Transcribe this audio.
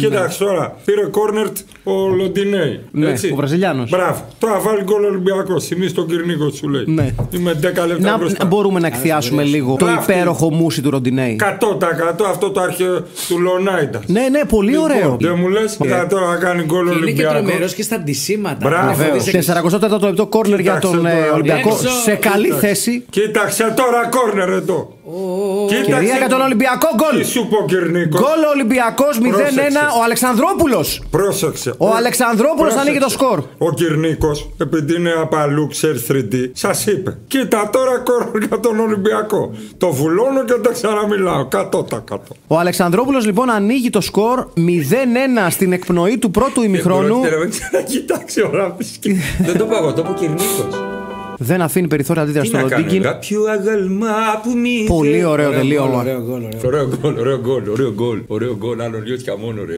Κοίταξε τώρα, πήρε κόρνερτ ο Λοντινέη. Ναι, έτσι. ο Βραζιλιάνος. Μπράβο. Τώρα βάλει γκολ Ολυμπιακός. Θυμίζει τον Κυρνίκο σου λέει. Ναι. Είμαι 10 λεπτά Να, μπροστά. μπορούμε να εκθιάσουμε λίγο το Μπράβο. υπέροχο μουσι του Ροντινέη. 100% αυτό το αρχαίο του Λονά ήταν. Ναι, ναι, πολύ ωραίο. Δεν μου λες, θα τώρα να κάνει γκολ Και είναι και Ολυμπιακός. τρομερός και στα αντισήματα. Μπράβο. Να Βεβαίως. φοβείσαι- 44ο λεπτό κόρνερ για Κοίταξε τον ε, τώρα. Ολυμπιακό Έξω. σε καλή Κοίταξε. θέση. Κοίταξε τώρα κόρνερ εδώ. Κυρία για τον Ολυμπιακό γκολ. Τι σου πω Κυρνίκος; Γκολ Ολυμπιακός 0-1 Πρόσεξε. ο Αλεξανδρόπουλος. Πρόσεξε. Ο Αλεξανδρόπουλος Πρόσεξε. ανοίγει το σκορ. Ο Κυρνίκος, επειδή είναι από αλλού, ξέρεις 3D, σας είπε: Κοίτα τώρα κόρνερ για τον Ολυμπιακό. Το βουλώνω και δεν ξαναμιλάω. 100%. Ο Αλεξανδρόπουλος λοιπόν ανοίγει το σκορ 0-1 στην εκπνοή του πρώτου ημιχρόνου. Δεν μπορώ να κοιτάξει ο Ράπης. Δεν το πω εγώ, το πω Κυρνίκος. Δεν αφήνει περιθώρια αντίδραση Τι στο να κάνω, Ροντίκιν. κάποιο αγαλμά που μη Πολύ ωραίο τελείωμα. Ωραίο γκολ, ωραίο. Ωραίο γκολ, ωραίο γκολ, ωραίο γκολ, ωραίο γκολ, άλλο νιώτια μόνο ρε.